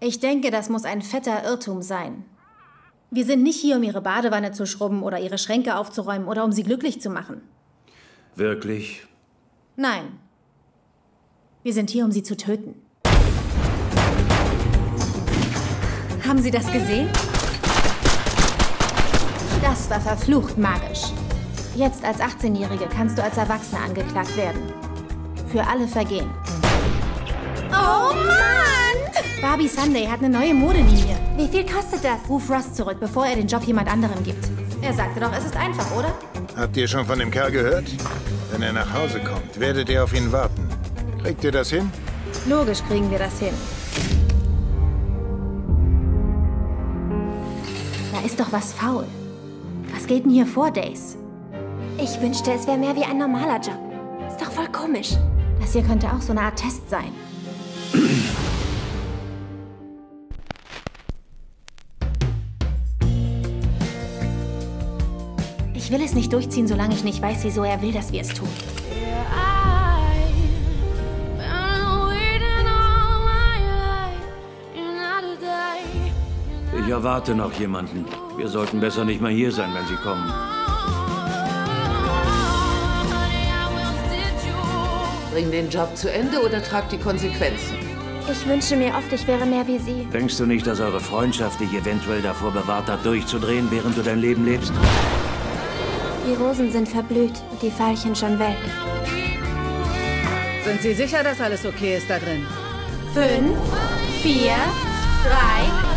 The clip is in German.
Ich denke, das muss ein fetter Irrtum sein. Wir sind nicht hier, um ihre Badewanne zu schrubben oder ihre Schränke aufzuräumen oder um sie glücklich zu machen. Wirklich? Nein. Wir sind hier, um sie zu töten. Haben Sie das gesehen? Das war verflucht magisch. Jetzt als 18-Jährige kannst du als Erwachsener angeklagt werden. Für alle Vergehen. Oh Mann! Barbie Sunday hat eine neue Modelinie. Wie viel kostet das? Ruf Ross zurück, bevor er den Job jemand anderem gibt. Er sagte doch, es ist einfach, oder? Habt ihr schon von dem Kerl gehört? Wenn er nach Hause kommt, werdet ihr auf ihn warten. Kriegt ihr das hin? Logisch kriegen wir das hin. Da ist doch was faul. Was geht denn hier vor, Days? Ich wünschte, es wäre mehr wie ein normaler Job. Ist doch voll komisch. Das hier könnte auch so eine Art Test sein. Ich will es nicht durchziehen, solange ich nicht weiß, wieso er will, dass wir es tun. Ich erwarte noch jemanden. Wir sollten besser nicht mal hier sein, wenn Sie kommen. Bring den Job zu Ende oder trag die Konsequenzen. Ich wünsche mir oft, ich wäre mehr wie Sie. Denkst du nicht, dass eure Freundschaft dich eventuell davor bewahrt hat, durchzudrehen, während du dein Leben lebst? Die Rosen sind verblüht und die Veilchen schon welk. Sind Sie sicher, dass alles okay ist da drin? Fünf, vier, drei,